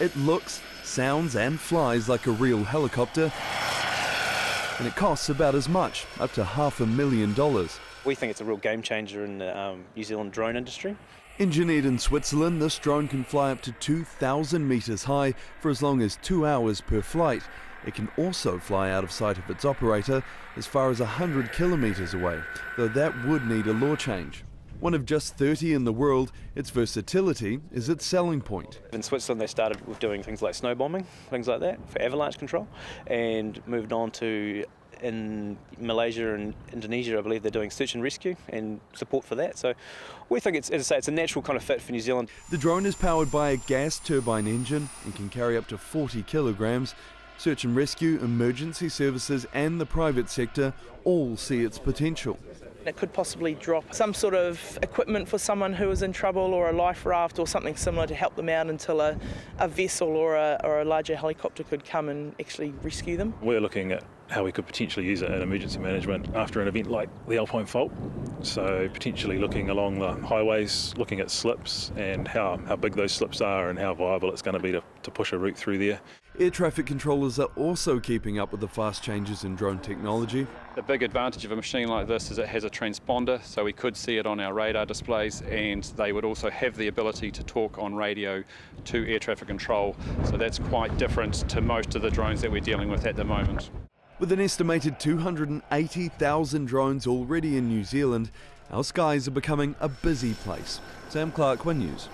It looks, sounds, and flies like a real helicopter, and it costs about as much, up to half a million dollars. We think it's a real game changer in the um, New Zealand drone industry. Engineered in Switzerland, this drone can fly up to 2,000 metres high for as long as two hours per flight. It can also fly out of sight of its operator as far as 100 kilometres away, though that would need a law change. One of just 30 in the world, its versatility is its selling point. In Switzerland, they started with doing things like snow bombing, things like that, for avalanche control, and moved on to in Malaysia and Indonesia, I believe they're doing search and rescue and support for that. So we think it's, as I say, it's a natural kind of fit for New Zealand. The drone is powered by a gas turbine engine and can carry up to 40 kilograms. Search and rescue, emergency services, and the private sector all see its potential. It could possibly drop some sort of equipment for someone who is in trouble or a life raft or something similar to help them out until a, a vessel or a, or a larger helicopter could come and actually rescue them. We're looking at how we could potentially use it in emergency management after an event like the Alpine Fault. So potentially looking along the highways, looking at slips and how, how big those slips are and how viable it's going to be to, to push a route through there. Air traffic controllers are also keeping up with the fast changes in drone technology. The big advantage of a machine like this is it has a transponder, so we could see it on our radar displays, and they would also have the ability to talk on radio to air traffic control. So that's quite different to most of the drones that we're dealing with at the moment. With an estimated 280,000 drones already in New Zealand, our skies are becoming a busy place. Sam Clark, One News.